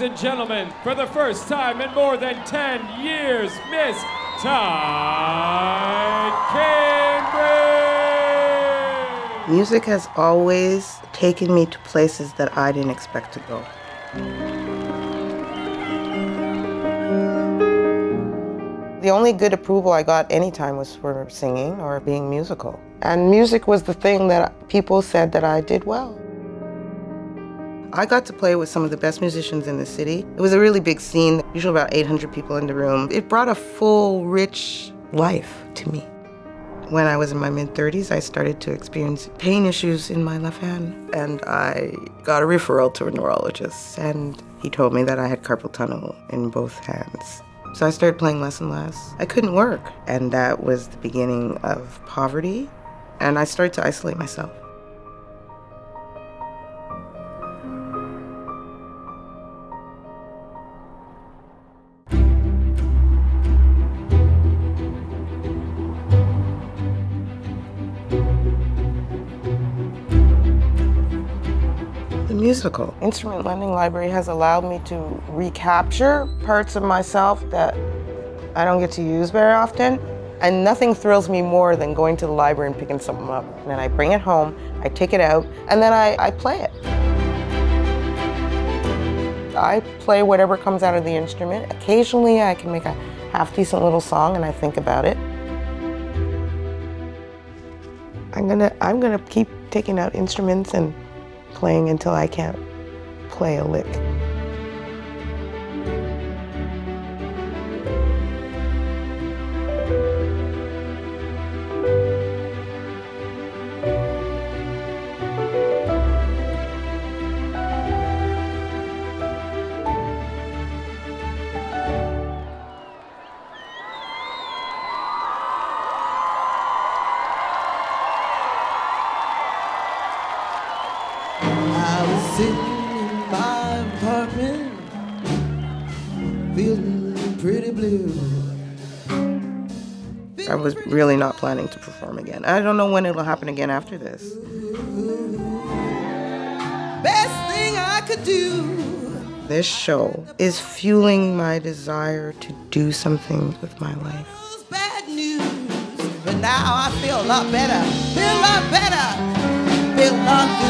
ladies and gentlemen, for the first time in more than 10 years, Miss Ty Cambridge! Music has always taken me to places that I didn't expect to go. The only good approval I got anytime was for singing or being musical. And music was the thing that people said that I did well. I got to play with some of the best musicians in the city. It was a really big scene, usually about 800 people in the room. It brought a full, rich life to me. When I was in my mid 30s, I started to experience pain issues in my left hand, and I got a referral to a neurologist, and he told me that I had carpal tunnel in both hands. So I started playing less and less. I couldn't work, and that was the beginning of poverty, and I started to isolate myself. Musical instrument lending library has allowed me to recapture parts of myself that I don't get to use very often. And nothing thrills me more than going to the library and picking something up. And then I bring it home, I take it out, and then I, I play it. I play whatever comes out of the instrument. Occasionally I can make a half decent little song and I think about it. I'm gonna, I'm gonna keep taking out instruments and playing until I can't play a lick. I was sitting in my apartment, feeling pretty blue. I was really not planning to perform again. I don't know when it'll happen again after this. Best thing I could do. This show is fueling my desire to do something with my life. bad news, but now I feel a lot better. Feel a lot better. Feel a lot good.